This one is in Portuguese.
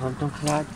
Vamos tão claro.